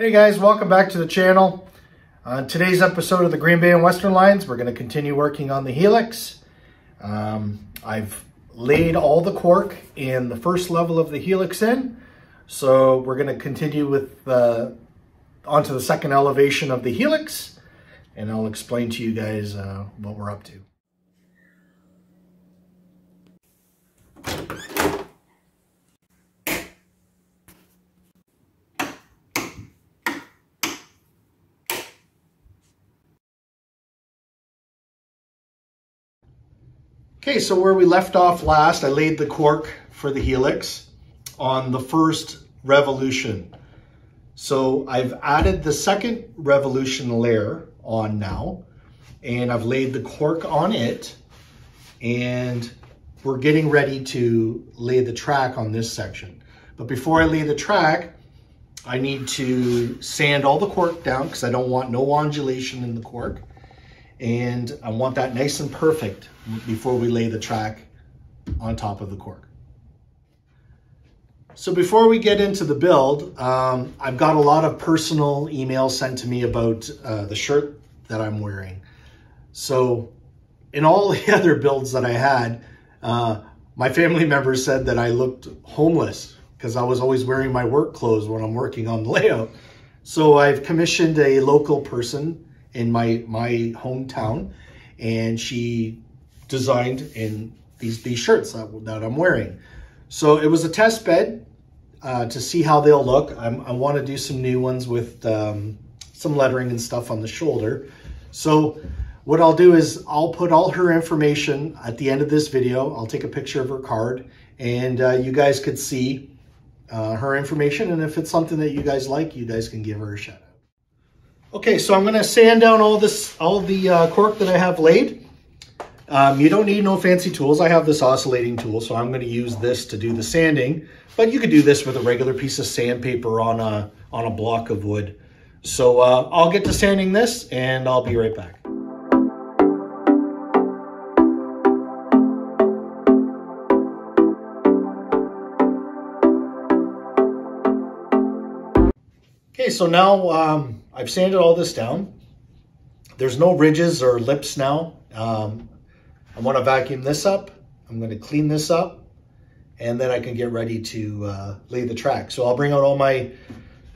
Hey guys, welcome back to the channel. On today's episode of the Green Bay and Western Lines, we're going to continue working on the Helix. Um, I've laid all the cork in the first level of the Helix in, so we're going to continue with the onto the second elevation of the Helix, and I'll explain to you guys uh, what we're up to. Okay, so where we left off last, I laid the cork for the helix on the first revolution. So I've added the second revolution layer on now, and I've laid the cork on it, and we're getting ready to lay the track on this section. But before I lay the track, I need to sand all the cork down because I don't want no undulation in the cork. And I want that nice and perfect before we lay the track on top of the cork. So before we get into the build, um, I've got a lot of personal emails sent to me about uh, the shirt that I'm wearing. So in all the other builds that I had, uh, my family members said that I looked homeless because I was always wearing my work clothes when I'm working on the layout. So I've commissioned a local person in my my hometown, and she designed in these these shirts that, that I'm wearing. So it was a test bed uh, to see how they'll look. I'm, i want to do some new ones with um, some lettering and stuff on the shoulder. So what I'll do is I'll put all her information at the end of this video. I'll take a picture of her card and uh, you guys could see uh, her information. And if it's something that you guys like, you guys can give her a shout out. Okay, so I'm gonna sand down all this, all the uh, cork that I have laid. Um, you don't need no fancy tools. I have this oscillating tool, so I'm gonna use this to do the sanding. But you could do this with a regular piece of sandpaper on a, on a block of wood. So uh, I'll get to sanding this and I'll be right back. Okay, so now um, I've sanded all this down. There's no ridges or lips now. Um, I want to vacuum this up. I'm going to clean this up and then I can get ready to uh, lay the track. So I'll bring out all my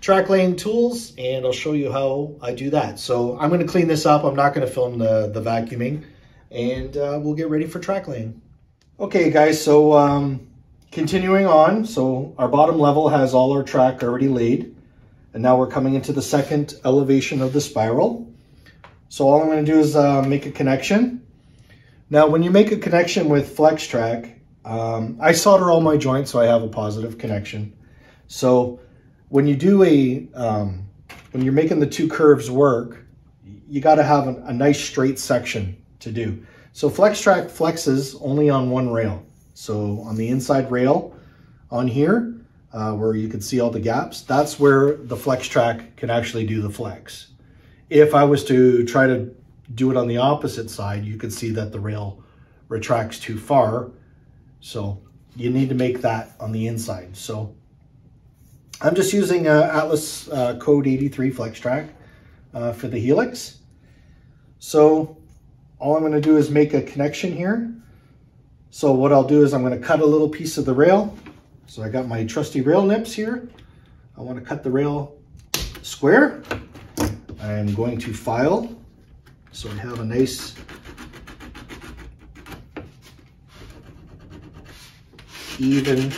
track laying tools and I'll show you how I do that. So I'm going to clean this up. I'm not going to film the, the vacuuming and uh, we'll get ready for track laying. Okay guys, so um, continuing on. So our bottom level has all our track already laid. And now we're coming into the second elevation of the spiral. So all I'm gonna do is uh, make a connection. Now, when you make a connection with FlexTrack, um, I solder all my joints so I have a positive connection. So when you do a, um, when you're making the two curves work, you gotta have a, a nice straight section to do. So FlexTrack flexes only on one rail. So on the inside rail on here, uh, where you can see all the gaps, that's where the flex track can actually do the flex. If I was to try to do it on the opposite side, you could see that the rail retracts too far. So you need to make that on the inside. So I'm just using uh, Atlas uh, Code 83 FlexTrack uh, for the Helix. So all I'm going to do is make a connection here. So what I'll do is I'm going to cut a little piece of the rail so I got my trusty rail nips here. I want to cut the rail square. I'm going to file so I have a nice even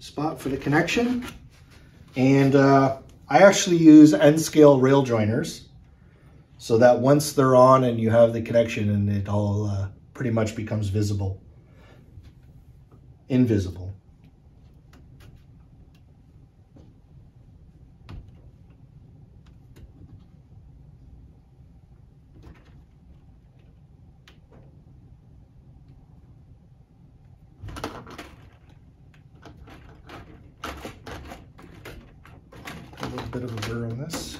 spot for the connection. And uh, I actually use N scale rail joiners so that once they're on and you have the connection and it all uh, pretty much becomes visible, invisible. bit of a burr on this.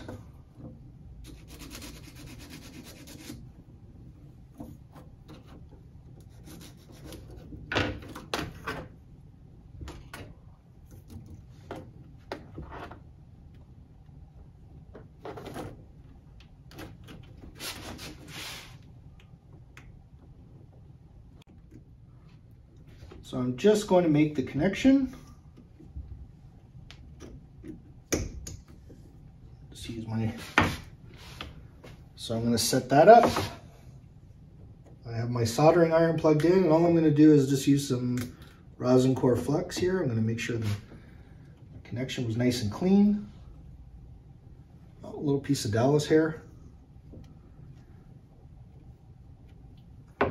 So I'm just going to make the connection. Use my, so I'm gonna set that up. I have my soldering iron plugged in and all I'm gonna do is just use some rosin core flux here. I'm gonna make sure the connection was nice and clean. Oh, a little piece of Dallas hair. Get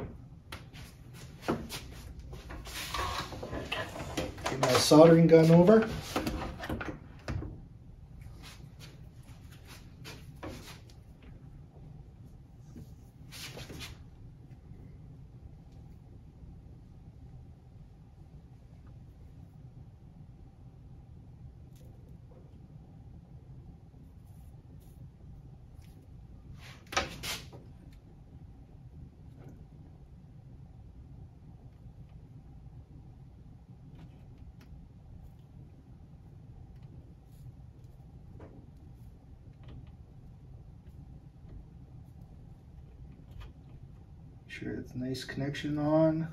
my soldering gun over. Sure it's nice connection on.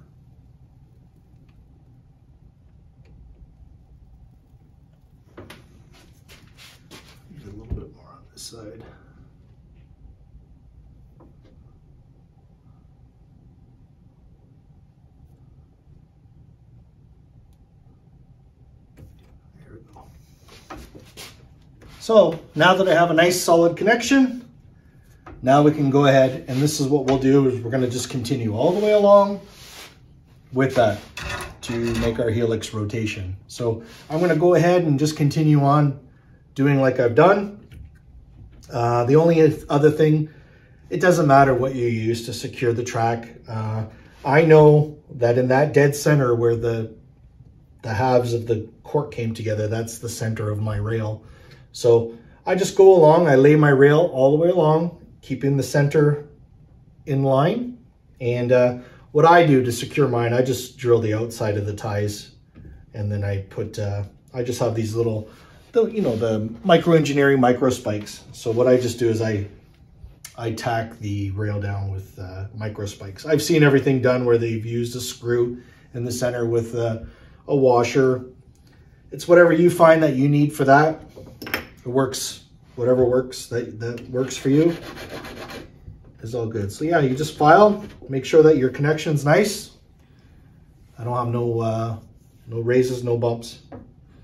Use a little bit more on this side. There we go. So now that I have a nice solid connection, now we can go ahead and this is what we'll do is we're going to just continue all the way along with that to make our helix rotation. So I'm going to go ahead and just continue on doing like I've done. Uh, the only other thing, it doesn't matter what you use to secure the track. Uh, I know that in that dead center where the the halves of the cork came together, that's the center of my rail. So I just go along, I lay my rail all the way along, keeping the center in line. And uh, what I do to secure mine, I just drill the outside of the ties and then I put, uh, I just have these little, the, you know, the micro engineering micro spikes. So what I just do is I, I tack the rail down with uh, micro spikes. I've seen everything done where they've used a screw in the center with a, a washer. It's whatever you find that you need for that. It works whatever works that, that works for you is all good. So yeah, you just file, make sure that your connection's nice. I don't have no, uh, no raises, no bumps.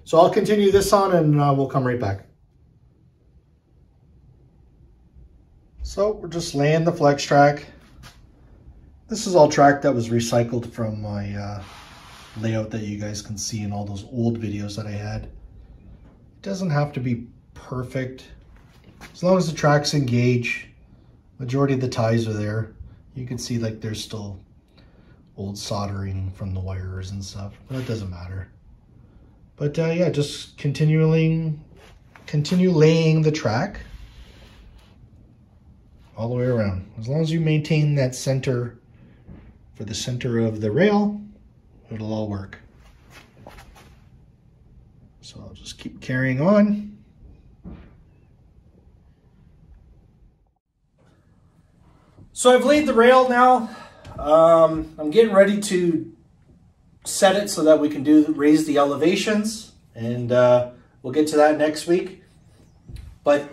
So I'll continue this on and uh, we'll come right back. So we're just laying the flex track. This is all track that was recycled from my uh, layout that you guys can see in all those old videos that I had. It doesn't have to be perfect. As long as the track's engage, majority of the ties are there. You can see like there's still old soldering from the wires and stuff, but it doesn't matter. But uh, yeah, just continuing, continue laying the track all the way around. As long as you maintain that center for the center of the rail, it'll all work. So I'll just keep carrying on. So I've laid the rail now. Um, I'm getting ready to set it so that we can do raise the elevations and uh, we'll get to that next week. But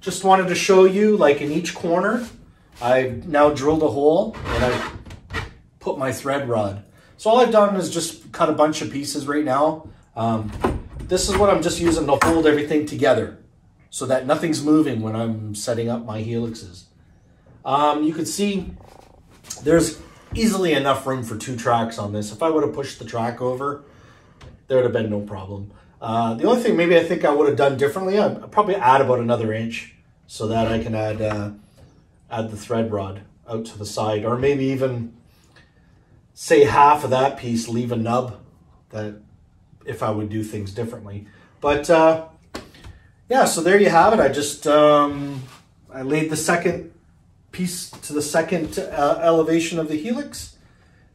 just wanted to show you like in each corner, I've now drilled a hole and I've put my thread rod. So all I've done is just cut a bunch of pieces right now. Um, this is what I'm just using to hold everything together so that nothing's moving when I'm setting up my helixes. Um, you can see there's easily enough room for two tracks on this. If I would have pushed the track over, there would have been no problem. Uh, the only thing maybe I think I would have done differently, I'd probably add about another inch so that I can add uh, add the thread rod out to the side, or maybe even say half of that piece, leave a nub that if I would do things differently. But uh, yeah, so there you have it. I just um, I laid the second piece to the second uh, elevation of the helix.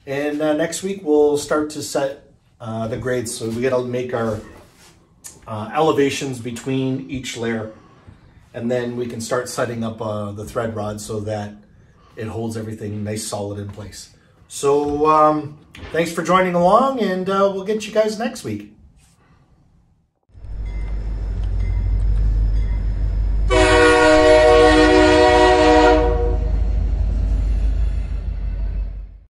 And uh, next week we'll start to set uh, the grades. So we gotta make our uh, elevations between each layer. And then we can start setting up uh, the thread rod so that it holds everything nice solid in place. So um, thanks for joining along, and uh, we'll get you guys next week.